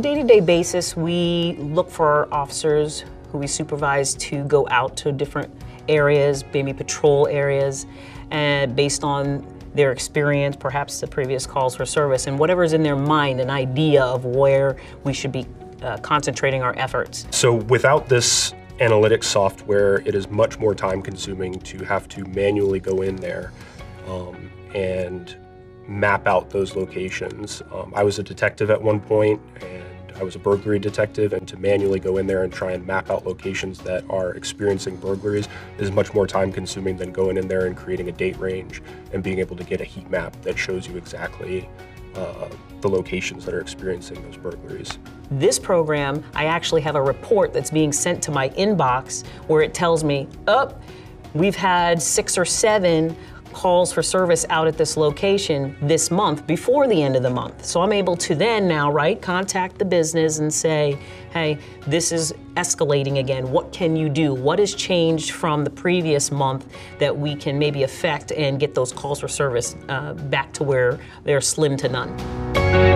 day-to-day basis, we look for officers who we supervise to go out to different areas, maybe patrol areas, and based on their experience, perhaps the previous calls for service, and whatever's in their mind, an idea of where we should be uh, concentrating our efforts. So without this analytics software, it is much more time consuming to have to manually go in there um, and map out those locations. Um, I was a detective at one point and I was a burglary detective and to manually go in there and try and map out locations that are experiencing burglaries is much more time consuming than going in there and creating a date range and being able to get a heat map that shows you exactly uh, the locations that are experiencing those burglaries. This program, I actually have a report that's being sent to my inbox where it tells me, oh, we've had six or seven calls for service out at this location this month before the end of the month. So I'm able to then now, right, contact the business and say, hey, this is escalating again. What can you do? What has changed from the previous month that we can maybe affect and get those calls for service uh, back to where they're slim to none?